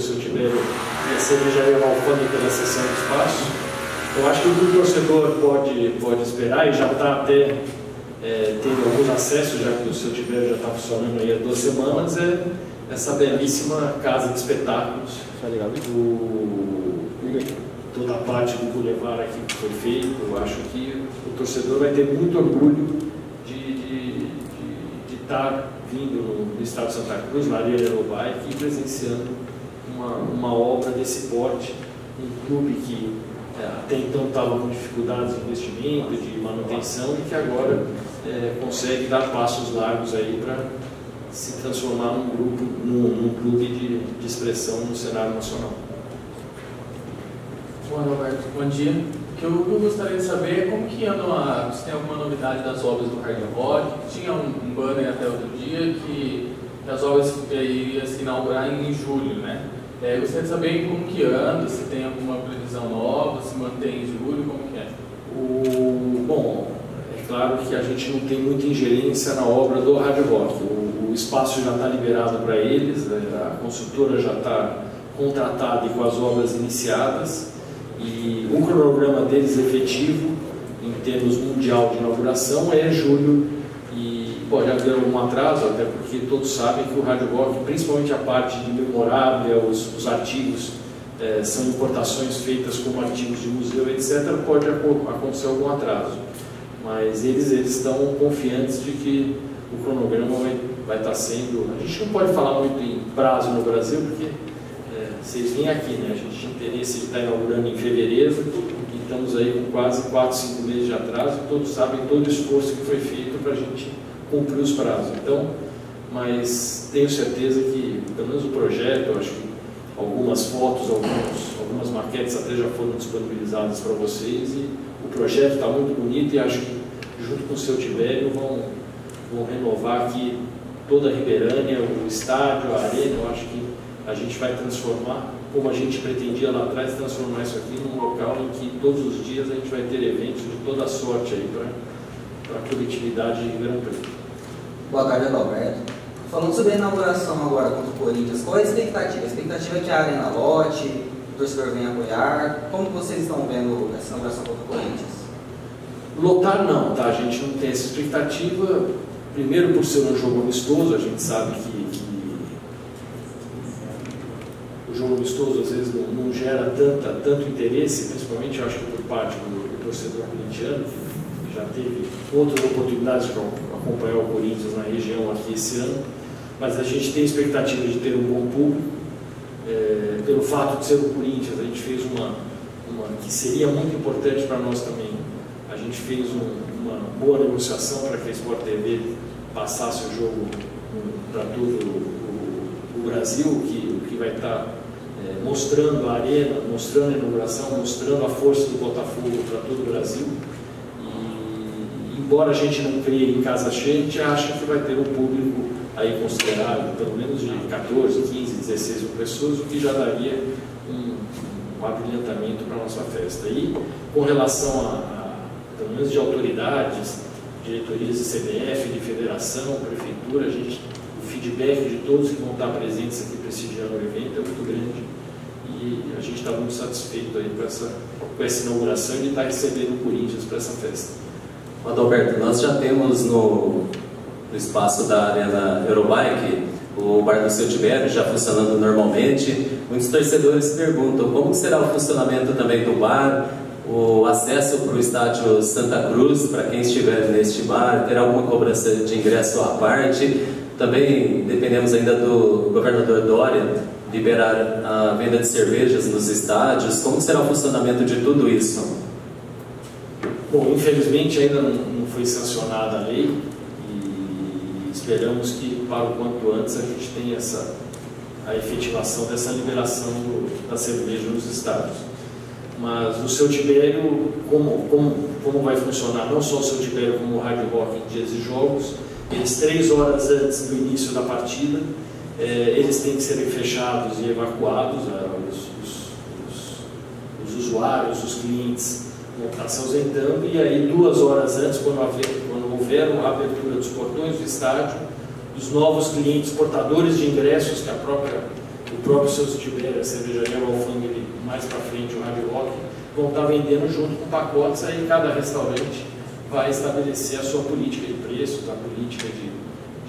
Se eu tiver a cervejaria Valfânica da sessão de espaço, eu acho que o que o torcedor pode, pode esperar e já está até é, tendo alguns acessos, já que o seu Tibério já está funcionando aí há duas semanas, é essa belíssima casa de espetáculos. Tá ligado? O, toda a parte do Boulevard aqui que foi feito, eu acho que o torcedor vai ter muito orgulho de estar vindo no, no, estado de Santa Cruz, Arena Aerobike, e presenciando uma, uma obra desse porte, um clube que é, até então estava com dificuldades de investimento, de manutenção, e que agora é, consegue dar passos largos aí para se transformar num grupo, num, num clube de, de expressão no cenário nacional. Bom, Roberto, bom dia. O que eu, gostaria de saber é como que andam a, se tem alguma novidade das obras do Hard Rock. Tinha um, um banner até outro dia que as obras iriam se inaugurar em julho, né? É, gostaria de saber como que anda, se tem alguma previsão nova, se mantém em julho, como que é? O, bom, é claro que a gente não tem muita ingerência na obra do Hard Rock. O, o espaço já está liberado para eles, né? a construtora já está contratada e com as obras iniciadas e o cronograma deles efetivo, em termos mundial de inauguração, é julho pode haver algum atraso, até porque todos sabem que o Rock, principalmente a parte de memorável, os, os artigos, é, são importações feitas como artigos de museu, etc., pode acontecer algum atraso. Mas eles, eles estão confiantes de que o cronograma vai, vai estar sendo. A gente não pode falar muito em prazo no Brasil, porque vocês vêm aqui, né? A gente tinha interesse de estar inaugurando em fevereiro e estamos aí com quase 4, 5 meses de atraso todos sabem todo o esforço que foi feito para a gente cumprir os prazos. Então, mas tenho certeza que, pelo menos o projeto, acho que algumas fotos, alguns, algumas maquetes até já foram disponibilizadas para vocês e o projeto está muito bonito e acho que junto com o seu Tibério vão, vão renovar aqui toda a Ribeirânia, o estádio, a arena, eu acho que a gente vai transformar, como a gente pretendia lá atrás, transformar isso aqui num local em que todos os dias a gente vai ter eventos de toda sorte aí para a coletividade de Ribeirão Preto. Boa tarde, Adalberto. Falando sobre a inauguração agora contra o Corinthians, qual é a expectativa? A expectativa é que a Arena lote, o torcedor venha apoiar. Como vocês estão vendo essa inauguração contra o Corinthians? Lotar não, tá? A gente não tem essa expectativa. Primeiro por ser um jogo amistoso, a gente sabe que, que o jogo amistoso às vezes não, não, gera tanta, tanto interesse, principalmente eu acho que por parte do, do torcedor corintiano, que já teve outras oportunidades de acompanhar o Corinthians na região aqui esse ano, mas a gente tem expectativa de ter um bom público. É, pelo fato de ser o Corinthians, a gente fez uma, uma que seria muito importante para nós também. A gente fez um, uma boa negociação para que a Sport TV passasse o jogo para todo o, o, Brasil, que, que vai estar tá é, mostrando a arena, mostrando a inauguração, mostrando a força do Botafogo para todo o Brasil. E, embora a gente não crie em casa cheia, a gente acha que vai ter um público aí considerável, pelo menos de 14, 15, 16 mil pessoas, o que já daria um, um abrilhantamento para a nossa festa. E com relação a, a, pelo menos de autoridades, diretorias de CBF, de federação, prefeitura, a gente feedback de todos que vão estar presentes aqui prestigiando o evento é muito grande e a gente está muito satisfeito aí com essa, com essa inauguração e de estar recebendo o Corinthians para essa festa. Adalberto, nós já temos no, no espaço da Arena Eurobike o bar do seu Tibério já funcionando normalmente. Muitos torcedores perguntam como será o funcionamento também do bar, o acesso para o estádio Santa Cruz, para quem estiver neste bar, terá alguma cobrança de ingresso à parte. Também dependemos ainda do governador Dória liberar a venda de cervejas nos estádios. Como será o funcionamento de tudo isso? Bom, infelizmente ainda não, foi sancionada a lei e esperamos que para o quanto antes a gente tenha essa a efetivação dessa liberação do, da cerveja nos estádios. Mas o seu Tibério, como, como, como vai funcionar não só o seu Tibério como o Rádio Rock em dias de jogos, eles três horas antes do início da partida, é, eles têm que serem fechados e evacuados, é, os, os, os, usuários, os clientes estar se ausentando, e aí duas horas antes, quando, quando houver a abertura dos portões do estádio, os novos clientes portadores de ingressos que a própria, o próprio Seus Tibério, a cervejaria Alfândega mais para frente, o Hard Rock, vão estar vendendo junto com pacotes, aí cada restaurante vai estabelecer a sua política de preços, a política de,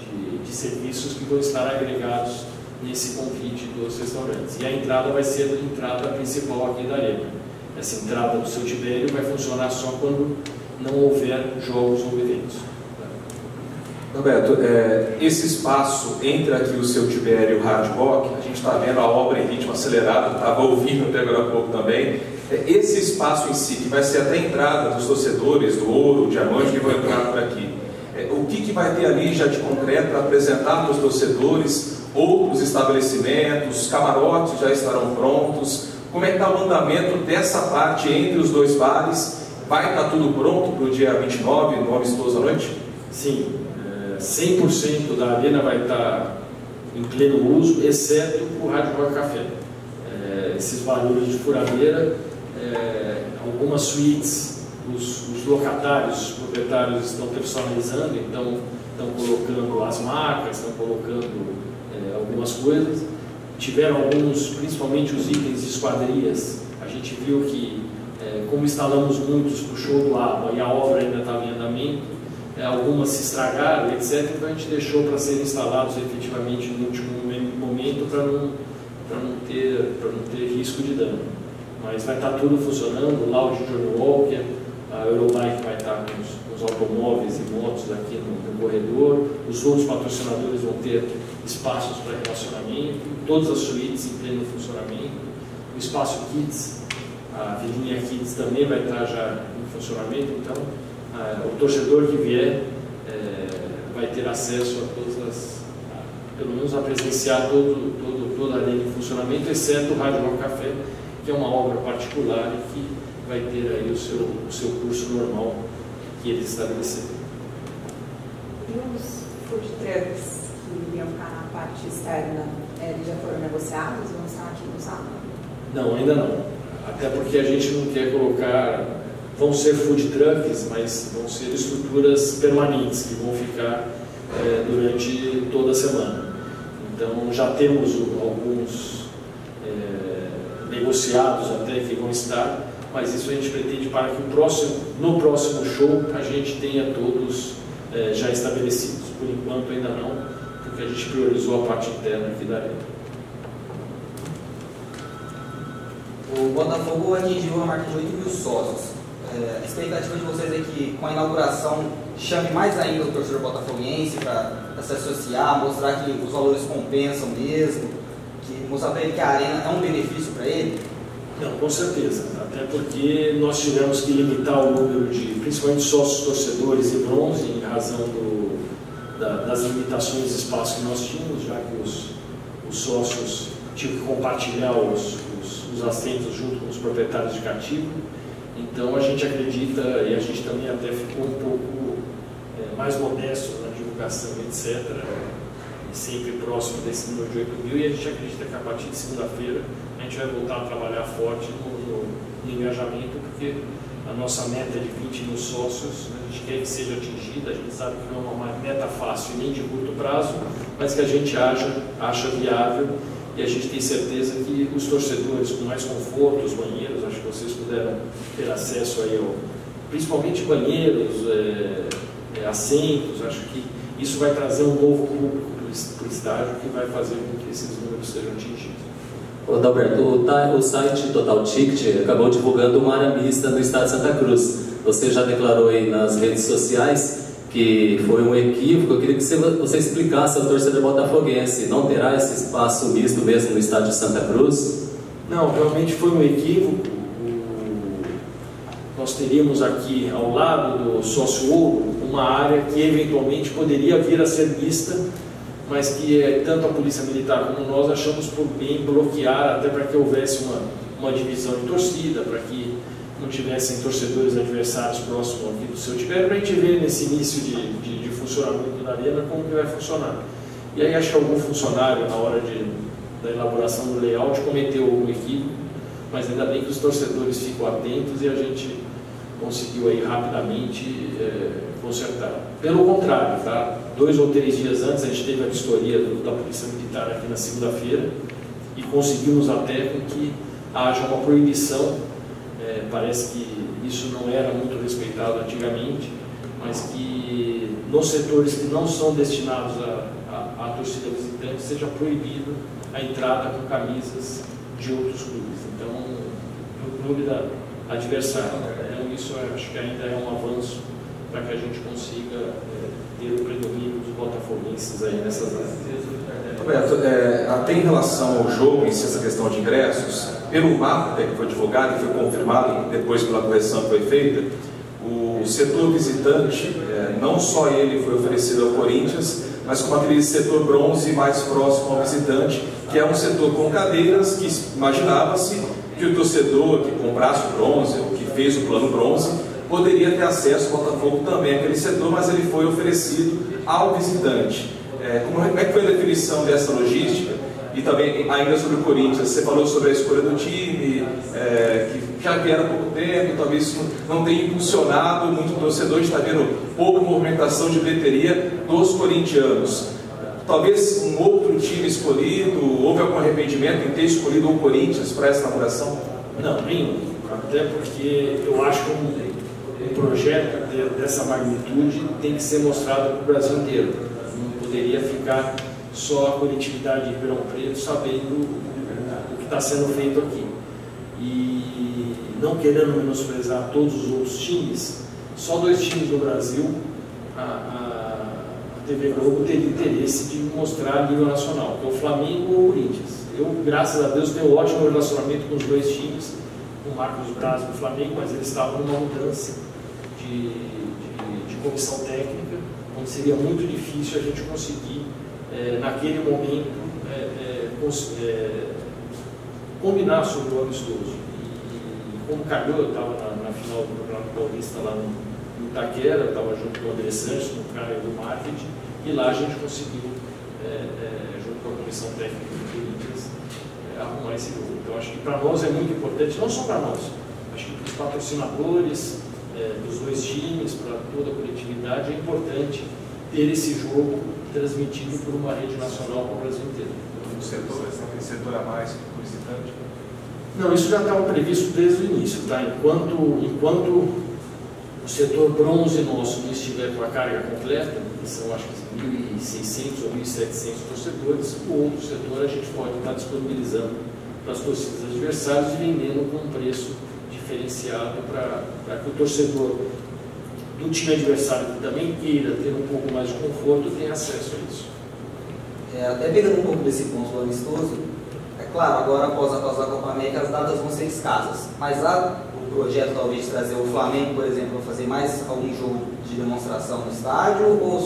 de, de serviços que vão estar agregados nesse convite dos restaurantes. E a entrada vai ser a entrada principal aqui da arena. Essa entrada do seu Tibério vai funcionar só quando não houver jogos ou eventos. Roberto, é, esse espaço entre aqui o seu Tibério e o Hard Rock, a gente está vendo a obra em ritmo acelerado, estava ouvindo até agora há pouco também. É, esse espaço em si, que vai ser até a entrada dos torcedores do ouro, diamante, que vão entrar por aqui, é, o que, que vai ter ali já de concreto para apresentar para os torcedores, outros estabelecimentos, camarotes já estarão prontos? Como é que está o andamento dessa parte entre os dois bares? Vai estar tá tudo pronto para o dia 29, no amistoso à noite? Sim, 100% da arena vai estar em pleno uso, exceto o Rádio Rock Café. É, esses barulhos de furadeira, é, algumas suítes, os, os, locatários, os proprietários estão personalizando, então estão colocando as marcas, estão colocando é, algumas coisas. Tiveram alguns, principalmente os itens de esquadrias, a gente viu que, é, como instalamos muitos o show do ABA e a obra ainda estava em andamento, é, algumas se estragaram, etc. Então a gente deixou para serem instalados efetivamente no último momento para não, não, ter, não ter risco de dano. Mas vai estar tá tudo funcionando, o lounge Johnny Walker, a Eurobike vai estar tá com os, com os automóveis e motos aqui no, no, corredor, os outros patrocinadores vão ter espaços para relacionamento, todas as suítes em pleno funcionamento, o espaço Kids, a Vilinha Kids também vai estar já em funcionamento, então o torcedor que vier é, vai ter acesso a todas as, a, pelo menos a presenciar todo, todo, toda a lei em funcionamento, exceto o Rádio Rock Café, que é uma obra particular e que vai ter aí o seu, o seu curso normal que eles estabeleceram. E os food trucks que ficar na parte externa, é, eles já foram negociados? Vão estar aqui no sábado? Não, ainda não. Até porque a gente não quer colocar vão ser food trucks, mas vão ser estruturas permanentes que vão ficar é, durante toda a semana. Então já temos alguns é, negociados até que vão estar, mas isso a gente pretende para que o próximo, no próximo show a gente tenha todos é, já estabelecidos. Por enquanto ainda não, porque a gente priorizou a parte interna aqui da arena. O Botafogo atingiu a marca de 8 mil sócios. É, a expectativa de vocês é que com a inauguração chame mais ainda o torcedor botafoguense para se associar, mostrar que os valores compensam mesmo, que mostrar para ele que a arena é um benefício para ele? Não, com certeza. Até porque nós tivemos que limitar o número de, principalmente sócios torcedores e bronze, em razão do, da, das limitações de espaço que nós tínhamos, já que os, os sócios tinham que compartilhar os, os, os assentos junto com os proprietários de cativo. Então a gente acredita, e a gente também até ficou um pouco é, mais modesto na divulgação, etc., sempre próximo desse número de 8 mil, e a gente acredita que a partir de segunda-feira a gente vai voltar a trabalhar forte no, no, no engajamento, porque a nossa meta de 20 mil sócios, a gente quer que seja atingida, a gente sabe que não é uma meta fácil nem de curto prazo, mas que a gente acha, acha viável e a gente tem certeza que os torcedores com mais conforto, os banheiros, acho que vocês puderam ter acesso aí ao, principalmente banheiros, é, é, assentos, acho que isso vai trazer um novo público para o estádio que vai fazer com que esses números sejam atingidos. Ô, Dalberto, o, o site Total Ticket acabou divulgando uma área mista no estado de Santa Cruz. Você já declarou aí nas redes sociais que foi um equívoco. Eu queria que você explicasse ao torcedor botafoguense: não terá esse espaço misto mesmo no estádio de Santa Cruz? Não, realmente foi um equívoco. Nós teríamos aqui ao lado do sócio ouro uma área que eventualmente poderia vir a ser mista, mas que eh, tanto a Polícia Militar como nós achamos por bem bloquear até para que houvesse uma, uma divisão de torcida, para que não tivessem torcedores adversários próximos aqui do seu Tibério, para a gente ver nesse início de, de, de, funcionamento da arena como que vai funcionar. E aí acho que algum funcionário, na hora de, da elaboração do layout, cometeu algum equívoco, mas ainda bem que os torcedores ficam atentos e a gente conseguiu aí rapidamente é, consertar. Pelo contrário, tá? dois ou três dias antes a gente teve a vistoria da Polícia Militar aqui na segunda-feira, e conseguimos até que haja uma proibição. É, parece que isso não era muito respeitado antigamente, mas que nos setores que não são destinados à torcida visitante seja proibido a entrada com camisas de outros clubes. Então, o clube da adversária. Então, isso eu acho que ainda é um avanço para que a gente consiga é, ter o predomínio dos botafoguenses aí nessas áreas. Roberto, é, até em relação ao jogo, em si, essa questão de ingressos, pelo mapa que foi divulgado e foi confirmado depois pela correção que foi feita, o setor visitante, é, não só ele foi oferecido ao Corinthians, mas como aquele setor bronze mais próximo ao visitante, que é um setor com cadeiras que imaginava-se que o torcedor que comprasse o bronze, ou que fez o plano bronze, poderia ter acesso Botafogo também àquele setor, mas ele foi oferecido ao visitante. É, como é que foi a definição dessa logística? E também, ainda sobre o Corinthians, você falou sobre a escolha do time, é, que já vieram há pouco tempo, talvez isso não tenha impulsionado muito o torcedor, está vendo pouca movimentação de bilheteria dos corintianos. Talvez um outro time escolhido, houve algum arrependimento em ter escolhido o Corinthians para essa inauguração? Não, nenhum. Até porque eu acho que projeto de, dessa magnitude tem que ser mostrado para o Brasil inteiro poderia ficar só a coletividade de Ribeirão Preto sabendo o que está sendo feito aqui. E não querendo menosprezar todos os outros times, só dois times do Brasil, a, a, TV Globo teria interesse de mostrar a nível nacional, que é o Flamengo ou o Corinthians. Eu, graças a Deus, tenho um ótimo relacionamento com os dois times, o Marcos Braz do Flamengo, mas eles estavam numa mudança de, de, de comissão técnica onde seria muito difícil a gente conseguir, é, naquele momento, é, é, combinar sobre o amistoso. E, e como calhou, eu estava na, na, final do Campeonato Paulista lá no, no Itaquera, estava junto com o André Santos, no cara do marketing, e lá a gente conseguiu, junto com a comissão técnica do arrumar esse jogo. Então acho que para nós é muito importante, não só para nós, acho que para os patrocinadores, é, dos dois times, para toda a coletividade, é importante ter esse jogo transmitido por uma rede nacional para o Brasil inteiro. O setor, aquele setor a mais o visitante? Não, isso já estava previsto desde o início, tá? Enquanto, enquanto o setor bronze nosso não estiver com a carga completa, que são acho que 1.600 ou 1.700 torcedores, o outro setor a gente pode estar disponibilizando para as torcidas adversárias e vendendo com um preço diferenciado para que o torcedor do time adversário que também queira ter um pouco mais de conforto tenha acesso a isso. É, até pegando um pouco desse ponto amistoso, é claro, agora após a pausa da Copa América as datas vão ser escassas, mas há projeto talvez trazer o Flamengo, por exemplo, para fazer mais algum jogo de demonstração no estádio ou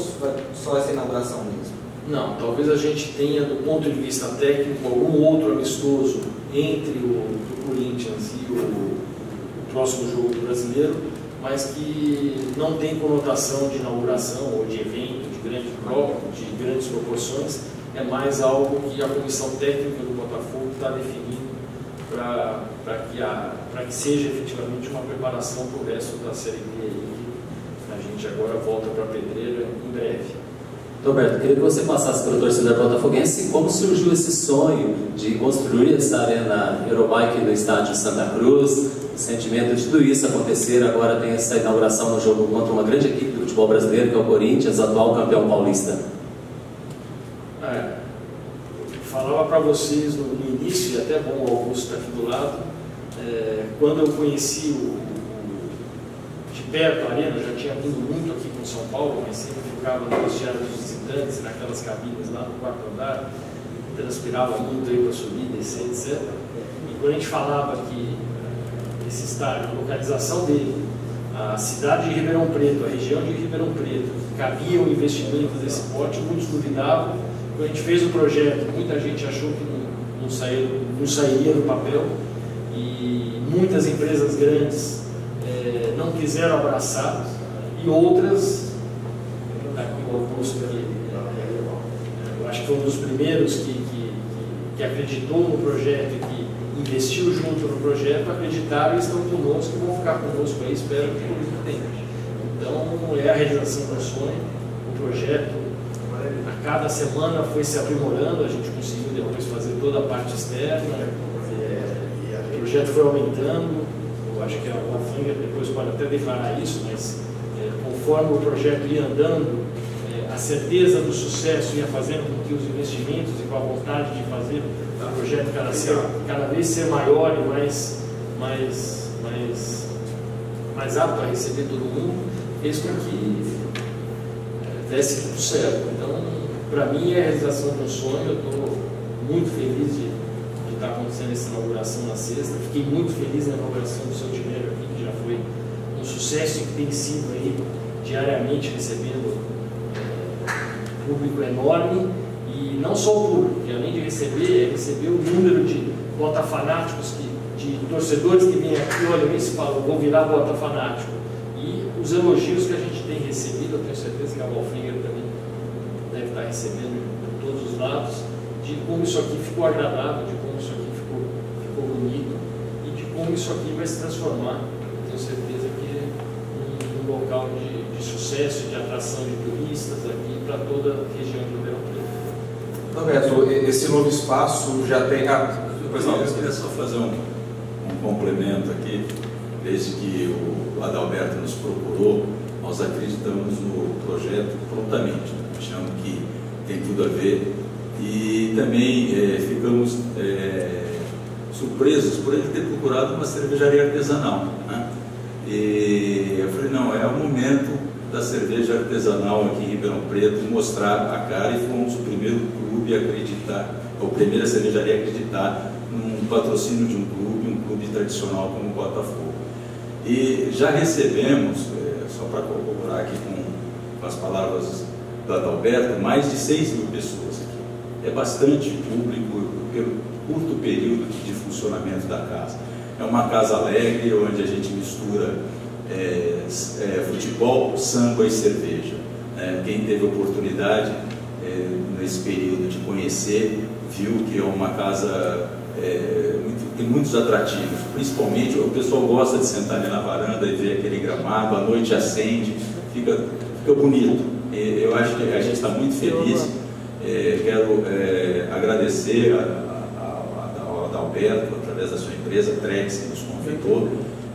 só essa inauguração mesmo? Não, talvez a gente tenha, do ponto de vista técnico, algum outro amistoso entre o, o Corinthians e o próximo jogo do brasileiro, mas que não tem conotação de inauguração ou de evento, de grande prova, de grandes proporções, é mais algo que a comissão técnica do Botafogo está definindo para que, que seja efetivamente uma preparação para o resto da Série B aí, a gente agora volta para a pedreira em breve. Roberto, queria que você passasse para o torcedor botafoguense. Como surgiu esse sonho de construir essa arena Eurobike no estádio Santa Cruz, o sentimento de tudo isso acontecer, agora tem essa inauguração no jogo contra uma grande equipe do futebol brasileiro, que é o Corinthians, atual campeão paulista. É, falava para vocês no, no, início, e até bom o Augusto está aqui do lado, é, quando eu conheci o, de perto a arena, já tinha vindo muito aqui com São Paulo, mas sempre ficava no vestiário dos visitantes, naquelas cabines lá no quarto andar, transpirava muito aí para subir, descer, etc. E quando a gente falava que esse estádio, a localização dele, a cidade de Ribeirão Preto, a região de Ribeirão Preto, cabia um investimento desse porte, muitos duvidavam. Quando a gente fez o projeto, muita gente achou que não, não, não sairia do papel. E muitas empresas grandes é, não quiseram abraçar. E outras, está aqui o Augusto aqui, é, eu acho que foi um dos primeiros que, que, que acreditou no projeto e que investiu junto no projeto, acreditaram e estão conosco e vão ficar conosco aí, espero que muito tempo. Então, é a realização do sonho, o projeto, a cada semana foi se aprimorando, a gente conseguiu toda a parte externa, é, o projeto foi aumentando, eu acho que a Alfândega depois pode até declarar isso, mas é, conforme o projeto ia andando, é, a certeza do sucesso ia fazendo com que os investimentos e com a vontade de fazer o projeto cada, ser, cada vez ser maior e mais, mais, mais, mais apto a receber todo mundo, fez com que é, desse tudo certo. Então, para mim é a realização de um sonho, eu estou muito feliz de, de estar acontecendo essa inauguração na sexta, fiquei muito feliz na inauguração do seu Tiberio aqui, que já foi um sucesso e que tem sido aí diariamente recebendo é, público enorme. E não só o público, que além de receber, receber o número de botafanáticos, que, de torcedores que vêm aqui, olham isso e falam, vou virar botafanático. E os elogios que a gente tem recebido, eu tenho certeza que a Valfinger também deve estar recebendo de todos os lados, de como isso aqui ficou agradável, de como isso aqui ficou, ficou bonito e de como isso aqui vai se transformar. Tenho certeza que é um, um local de, de sucesso, de atração de turistas aqui para toda a região de Ribeirão Preto. Roberto, esse novo espaço já tem. Ah, pois não, eu queria só fazer um, um complemento aqui. Desde que o Adalberto nos procurou, nós acreditamos no projeto prontamente. Achamos que tem tudo a ver e também é, ficamos é, surpresos por ele ter procurado uma cervejaria artesanal. Né? E eu falei, não, é o momento da cerveja artesanal aqui em Ribeirão Preto mostrar a cara e fomos o primeiro clube a acreditar, ou a primeira cervejaria a acreditar num patrocínio de um clube, um clube tradicional como o Botafogo. E já recebemos, é, só para corroborar aqui com, com as palavras da Adalberto, mais de 6 mil pessoas. É bastante público pelo curto período de funcionamento da casa. É uma casa alegre, onde a gente mistura é, é, futebol, samba e cerveja. É, quem teve oportunidade é, nesse período de conhecer, viu que é uma casa é, muito, tem muitos atrativos, principalmente o pessoal gosta de sentar ali na varanda e ver aquele gramado, a noite acende, fica, fica bonito. Eu acho que a gente está muito feliz. É, quero é, agradecer ao Adalberto, através da sua empresa, Trex, que nos convidou,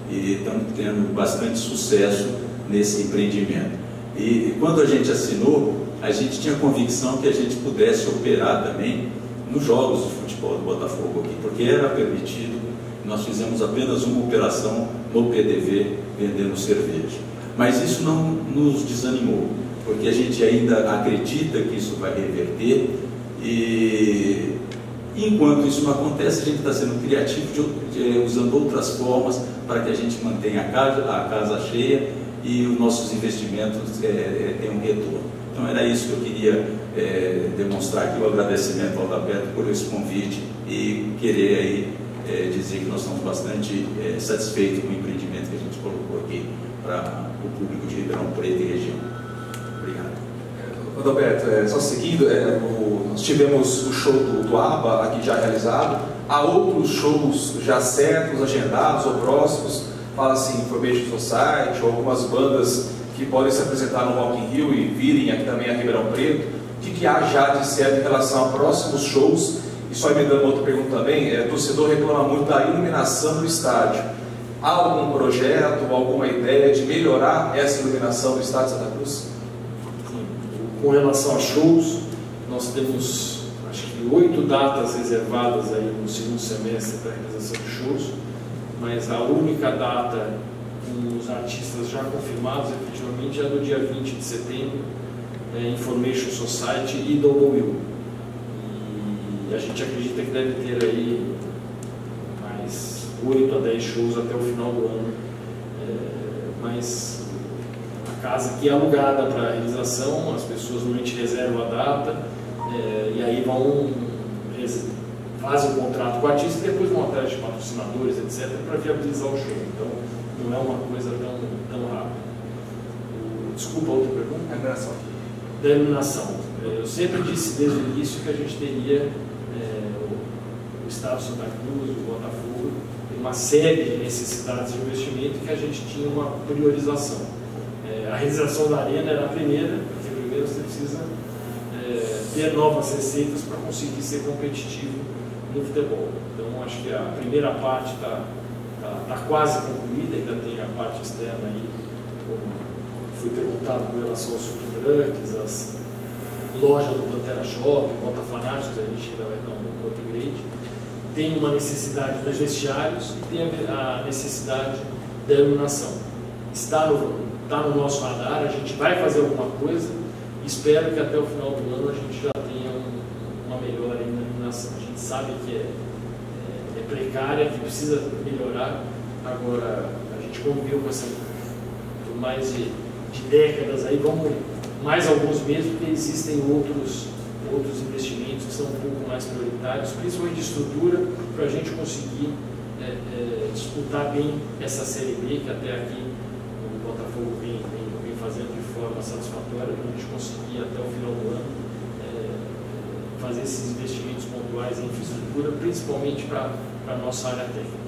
e estamos tendo bastante sucesso nesse empreendimento. E, e quando a gente assinou, a gente tinha convicção que a gente pudesse operar também nos jogos de futebol do Botafogo aqui, porque era permitido, nós fizemos apenas uma operação no PDV vendendo cerveja. Mas isso não nos desanimou, porque a gente ainda acredita que isso vai reverter e enquanto isso não acontece, a gente está sendo criativo de, de, usando outras formas para que a gente mantenha a casa, a casa cheia e os nossos investimentos é, é, tenham retorno. Então era isso que eu queria é, demonstrar aqui, o agradecimento ao Daberto por esse convite e querer aí é, dizer que nós estamos bastante é, satisfeitos com o empreendimento que a gente colocou aqui para o público de Ribeirão Preto e região. Adalberto, é, só seguindo, é, o, nós tivemos o show do, do ABBA aqui já realizado, há outros shows já certos, agendados ou próximos, fala-se em Information Society ou algumas bandas que podem se apresentar no Rock in Rio e virem aqui também a Ribeirão Preto. O que, que há já de certo em relação a próximos shows? E só me dando outra pergunta também, é, torcedor reclama muito da iluminação do estádio. Há algum projeto, alguma ideia de melhorar essa iluminação do estádio Santa Cruz? Com relação a shows, nós temos acho que oito datas reservadas aí no segundo semestre para a realização de shows, mas a única data com os artistas já confirmados efetivamente é do dia 20 de setembro, é Information Society e Double U. E a gente acredita que deve ter aí mais 8 a 10 shows até o final do ano. É, mas casa aqui é alugada para realização, as pessoas normalmente reservam a data é, e aí vão fazem o contrato com o artista e depois vão atrás de patrocinadores, etc., para viabilizar o show. Então, não é uma coisa tão, tão rápida. Desculpa outra pergunta? A iluminação. Da iluminação. Eu sempre disse desde o início que a gente teria é, o, o Estado de Santa Cruz, o Botafogo, uma série de necessidades de investimento que a gente tinha uma priorização. A realização da arena era a primeira, porque primeiro você precisa é, ter novas receitas para conseguir ser competitivo no futebol. Então acho que a primeira parte está tá, tá quase concluída, ainda tem a parte externa aí, como foi perguntado com relação aos supertrucks, as lojas do Pantera Shopping, Bota Fanáticos, a gente ainda vai dar um upgrade. Tem uma necessidade dos vestiários e tem a necessidade da iluminação. Está no, está no nosso radar, a gente vai fazer alguma coisa, espero que até o final do ano a gente já tenha um, uma melhora na iluminação. A gente sabe que é, é, é precária, que precisa melhorar, agora a gente conviveu com essa por mais de de décadas, aí vamos mais alguns meses, porque existem outros, outros investimentos que são um pouco mais prioritários, principalmente de estrutura, para a gente conseguir é, é, disputar bem essa Série B, que até aqui o Botafogo vem, vem, vem fazendo de forma satisfatória, para a gente conseguir até o final do ano é, fazer esses investimentos pontuais em infraestrutura, principalmente para a nossa área técnica.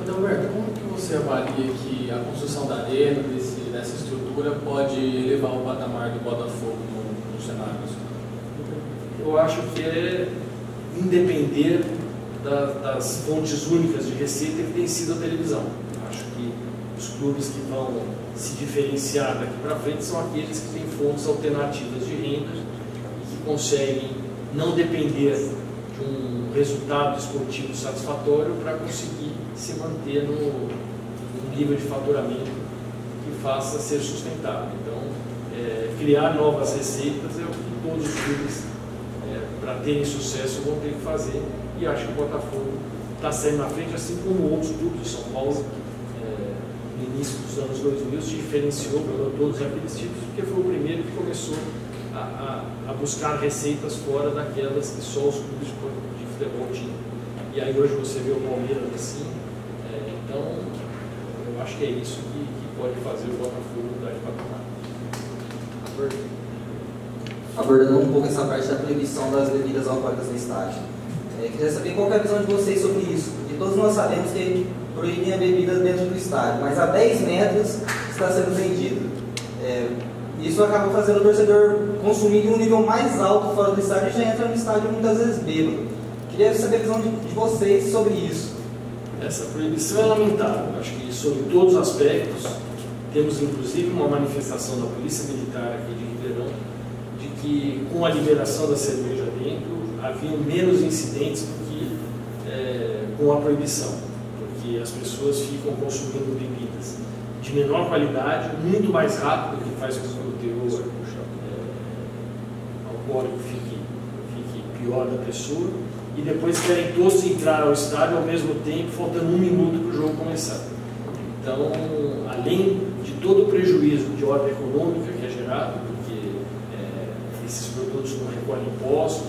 Adalberto, como que você avalia que a construção da arena, desse dessa estrutura pode elevar o patamar do Botafogo no, no cenário nacional? Eu acho que é independer da, das fontes únicas de receita que tem sido a televisão. Eu acho que os clubes que vão se diferenciar daqui para frente são aqueles que têm fontes alternativas de renda e que conseguem não depender de um resultado esportivo satisfatório para conseguir se manter no, no nível de faturamento faça ser sustentável. Então, é, criar novas receitas é o que todos os clubes, é, para terem sucesso, vão ter que fazer. E acho que o Botafogo está saindo na frente, assim como outros clubes de São Paulo, início dos anos 2000, se diferenciou por todos aqueles títulos, porque foi o primeiro que começou a, a, a buscar receitas fora daquelas que só os clubes de futebol tinham. E aí hoje você vê o Palmeiras assim. É, então, eu acho que é isso que pode fazer o Botafogo mudar de patamar. Abordando um pouco essa parte da proibição das bebidas alcoólicas no estádio. É, queria saber qual é a visão de vocês sobre isso, porque todos nós sabemos que proíbem a bebida dentro do estádio, mas a 10 metros está sendo vendido. É, isso acaba fazendo o torcedor consumir em um nível mais alto fora do estádio e já entra no estádio muitas vezes bêbado. Queria saber a visão de, de vocês sobre isso. Essa proibição é lamentável, acho que sobre todos os aspectos, temos inclusive uma manifestação da Polícia Militar aqui de Ribeirão de que com a liberação da cerveja dentro haviam menos incidentes do que é, com a proibição, as pessoas ficam consumindo bebidas de menor qualidade, muito mais rápido, que faz com que o teor é, alcoólico fique, fique pior da pessoa, e depois querem todos entrar ao estádio ao mesmo tempo, faltando um minuto para o jogo começar. Então, além de todo o prejuízo de ordem econômica que é gerado, porque é, esses produtos não recolhem impostos,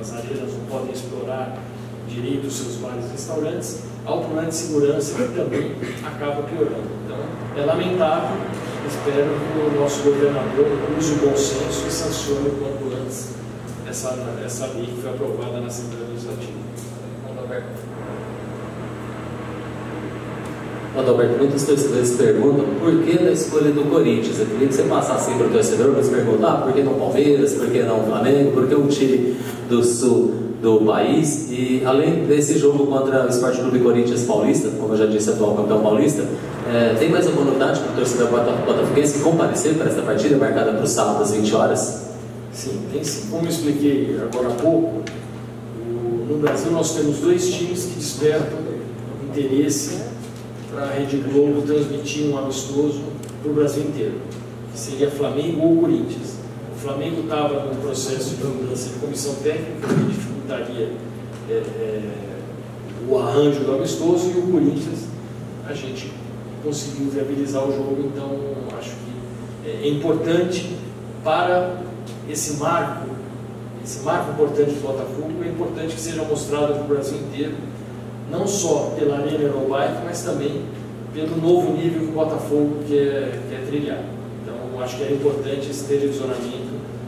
as arenas não podem explorar direito os seus e restaurantes, um problema de segurança que também acaba piorando. Então, é lamentável, espero que o nosso governador use o bom senso e sancione o quanto antes essa, essa lei que foi aprovada na Assembleia Legislativa. Adalberto, muitos torcedores perguntam por que da escolha do Corinthians. Eu queria que você passasse para o torcedor, mas perguntar ah, por que não Palmeiras, por que não Flamengo, por que um time do sul do país. E além desse jogo contra o Esporte Clube Corinthians Paulista, como eu já disse, atual campeão paulista, é, tem mais alguma novidade para o torcedor botafoguense comparecer para essa partida marcada para o sábado às 20 horas? Sim, tem sim. Como eu expliquei agora há pouco, no Brasil nós temos dois times que despertam interesse para a Rede Globo transmitir um amistoso para o Brasil inteiro, que seria Flamengo ou Corinthians. Flamengo estava num processo de mudança de comissão técnica que dificultaria é, é, o arranjo do amistoso e o Corinthians a gente conseguiu viabilizar o jogo, então acho que é importante para esse marco, esse marco importante do Botafogo, é importante que seja mostrado para o Brasil inteiro não só pela Arena Eurobike, mas também pelo novo nível que o Botafogo quer, quer trilhar. Então, acho que é importante esse televisionamento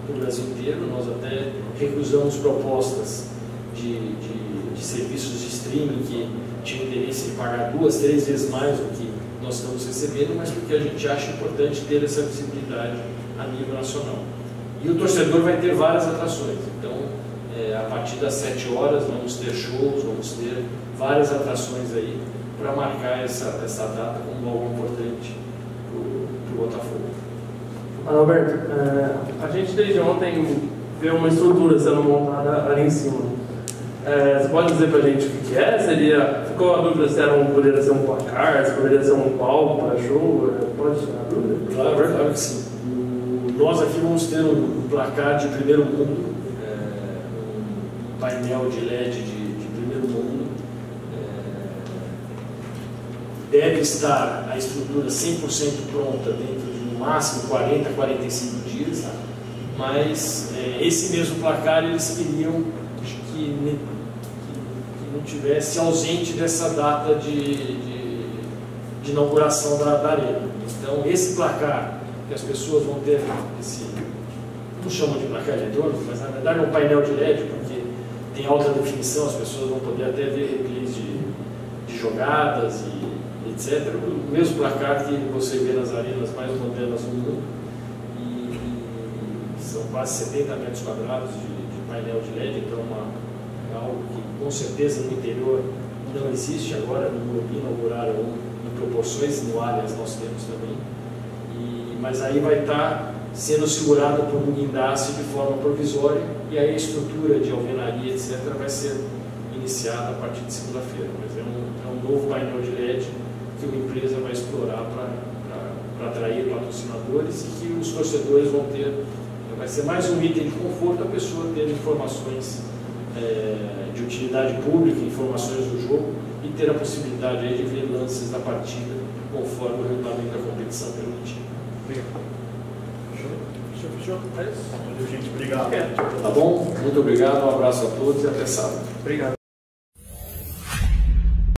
no Brasil inteiro. Nós até recusamos propostas de, de, de serviços de streaming que tinham interesse em pagar duas, três vezes mais do que nós estamos recebendo, mas porque a gente acha importante ter essa visibilidade a nível nacional. E o torcedor vai ter várias atrações. Então, É, a partir das 7 horas vamos ter shows, vamos ter várias atrações aí para marcar essa, essa data como algo importante para o Botafogo. Alberto, é, a gente desde ontem vê uma estrutura sendo montada ali em cima. É, você pode dizer para a gente o que é? Seria, ficou a dúvida se era um, poderia ser um placar, se poderia ser um palco para show? Pode tirar a dúvida? Claro, claro que sim. nós aqui vamos ter um placar de primeiro mundo, é, um painel de LED de, de primeiro mundo. É, deve estar a estrutura 100% pronta dentro máximo 40, 45 dias, tá? mas é, esse mesmo placar eles queriam que, que, não tivesse ausente dessa data de, de, de inauguração da, da, arena. Então, esse placar que as pessoas vão ter, esse, não chamam de placar eletrônico, mas na verdade é um painel de LED, porque tem alta definição, as pessoas vão poder até ver replays de, de jogadas e etc. O mesmo placar que você vê nas arenas mais modernas do mundo são quase 70 metros quadrados de, de painel de LED, então uma, é algo que com certeza no interior não existe agora, no inauguraram em proporções, Allianz nós temos também, e, mas aí vai estar sendo segurado por um guindaste de forma provisória e aí a estrutura de alvenaria, etc., vai ser iniciada a partir de segunda-feira, mas é um, é um novo painel de LED que uma empresa vai explorar para atrair patrocinadores e que os torcedores vão ter vai ser mais um item de conforto a pessoa ter informações é, de utilidade pública, informações do jogo e ter a possibilidade aí de ver lances da partida conforme o regulamento da competição permitir. Fechou, fechou? É isso? Valeu, gente. Obrigado. Tá bom? Muito obrigado, um abraço a todos e até sábado. Obrigado.